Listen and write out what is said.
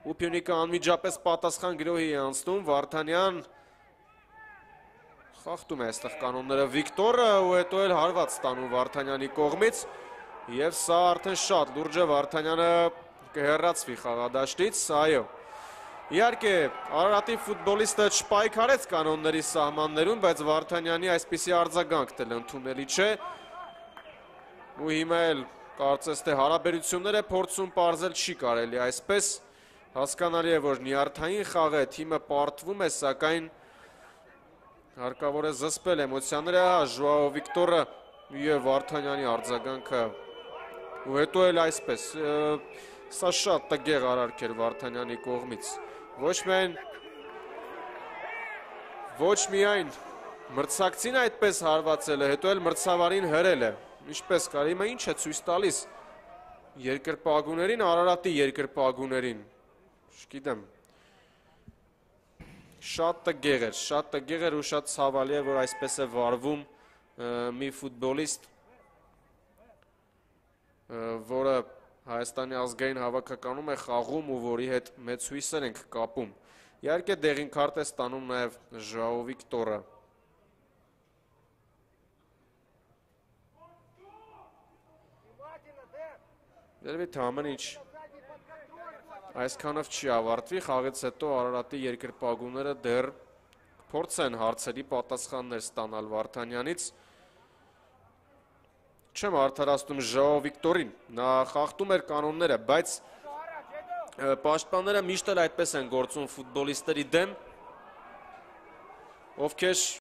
ու Փյունիկը անմիջապես պատասխան գրոհի է անցնում, Վարդանյան խախտում է այստեղ կանոնները Վիկտորը ու հետո էլ հարված ստանում Վարդանյանի կողմից եւ սա արդեն շատ լուրջ է Վարդանյանը կհեռացվի խաղադաշտից, այո։ Իհարկե, Արարատի ֆուտբոլիստը չպայքարեց կանոնների սահմաններում, բայց Վարդանյանի այսպիսի արձագանք դել ընդունելի չէ։ Ու հիմա էլ կարծես թե հարաբերությունները փորձում parzել չի կարելի այսպես։ Հասկանալի է, որ նյարդային խաղ է, թիմը պարտվում է, սակայն հարկավոր է զսպել էմոցիաները, հա, Ժուաո Վիկտորը եւ Վարդանյանի արձագանքը ու հետո էլ այսպես սա շատ տգեղ արարք էր Վարդանյանի կողմից ոչ միայն ոչ միայն մրցակցին այդպես հարվածել է հետո էլ մրցավարին հրել է ինչպես կար հիմա ինչ է ցույց տալիս երկրպագուներին Արարատի երկրպագուներին չգիտեմ շատ տգեղ էր շատ տգեղ էր ու շատ ցավալի է որ այսպես է վարվում մի ֆուտբոլիստ որը Հայաստանի ազգային հավաքականում է խաղում ու որի հետ մեծ հույսեր ենք կապում։ Իհարկե դեղին քարտ է ստանում նաև Ժաո Վիկտորը։ Երևի թե ամեն ինչ այսքանով չի ավարտվի, խաղից հետո Արարատի երկրպագուները դեռ փորձեն հարցերի պատասխաններ ստանալ Վարդանյանից չեմ արդարացնում Ժաո Վիկտորին, նա խախտում էր կանոնները, բայց պաշտպանները միշտ էլ այդպես են գործում ֆուտբոլիստերի դեմ, ովքեր